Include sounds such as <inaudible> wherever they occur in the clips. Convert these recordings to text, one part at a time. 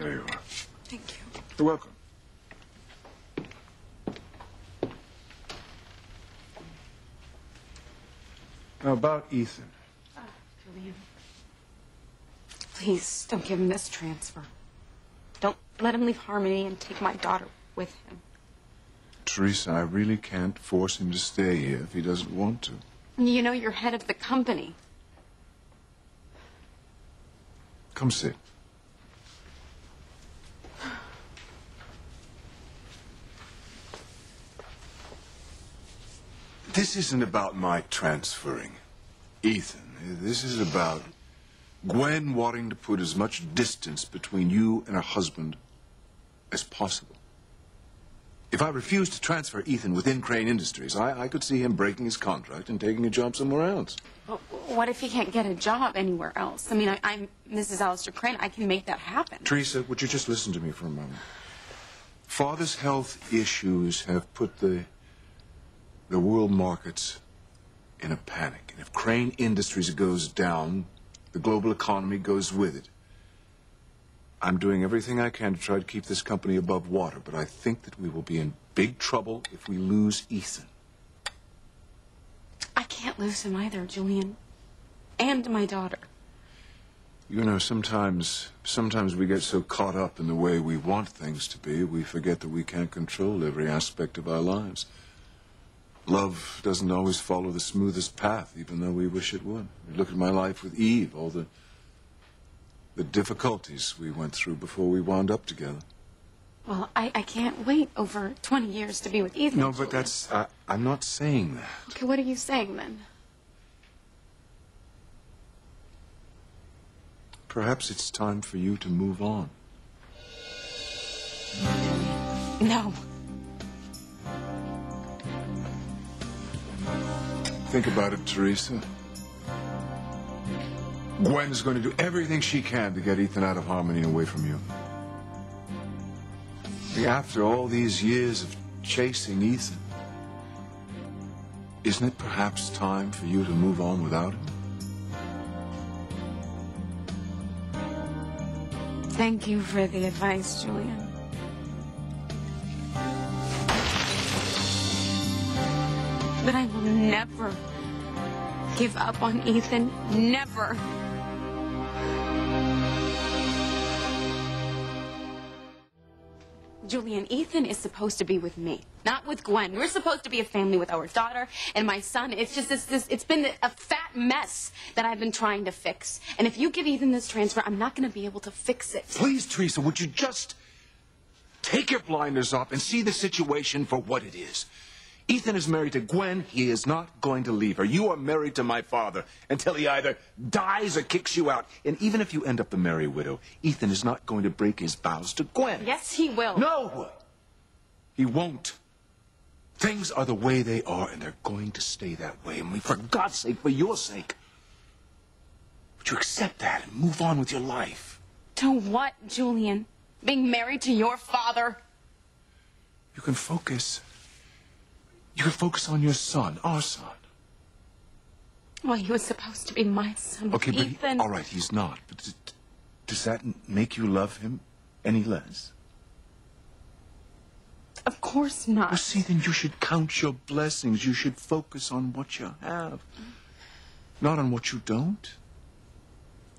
There you are. Thank you. You're welcome. Now, about Ethan. Ah, Julian. Please don't give him this transfer. Don't let him leave Harmony and take my daughter with him. Theresa, I really can't force him to stay here if he doesn't want to. You know you're head of the company. Come sit. This isn't about my transferring Ethan. This is about Gwen wanting to put as much distance between you and her husband as possible. If I refuse to transfer Ethan within Crane Industries, I, I could see him breaking his contract and taking a job somewhere else. But what if he can't get a job anywhere else? I mean, I, I'm Mrs. Alistair Crane. I can make that happen. Theresa, would you just listen to me for a moment? Father's health issues have put the the world markets in a panic. And if Crane Industries goes down, the global economy goes with it. I'm doing everything I can to try to keep this company above water, but I think that we will be in big trouble if we lose Ethan. I can't lose him either, Julian. And my daughter. You know, sometimes sometimes we get so caught up in the way we want things to be, we forget that we can't control every aspect of our lives. Love doesn't always follow the smoothest path, even though we wish it would. Look at my life with Eve, all the the difficulties we went through before we wound up together. Well, I, I can't wait over 20 years to be with Ethan. No, but that's I, I'm not saying that. Okay, what are you saying then? Perhaps it's time for you to move on. No. Think about it, Theresa. Gwen's going to do everything she can to get Ethan out of harmony away from you. After all these years of chasing Ethan, isn't it perhaps time for you to move on without him? Thank you for the advice, Julian. But I will never give up on Ethan. Never. Julian, Ethan is supposed to be with me, not with Gwen. We're supposed to be a family with our daughter and my son. It's just this, this it's been a fat mess that I've been trying to fix. And if you give Ethan this transfer, I'm not going to be able to fix it. Please, Theresa, would you just take your blinders off and see the situation for what it is? Ethan is married to Gwen. He is not going to leave her. You are married to my father until he either dies or kicks you out. And even if you end up a merry widow, Ethan is not going to break his vows to Gwen. Yes, he will. No! He won't. Things are the way they are, and they're going to stay that way. And we, for God's sake, for your sake, would you accept that and move on with your life? To what, Julian? Being married to your father? You can focus. You can focus on your son, our son. Well, he was supposed to be my son. Okay, but he, Ethan. all right, he's not. But does that make you love him any less? Of course not. Well, see, then you should count your blessings. You should focus on what you have, not on what you don't.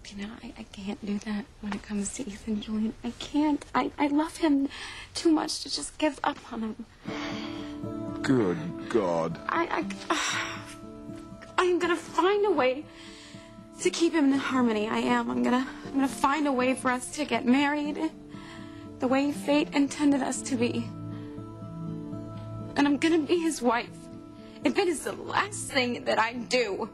You know, I, I can't do that when it comes to Ethan, Julian. I can't. I, I love him too much to just give up on him. Good God. I, I, <sighs> I'm gonna find a way to keep him in harmony. I am. I'm gonna, I'm gonna find a way for us to get married, the way fate intended us to be. And I'm gonna be his wife. If it is the last thing that I do.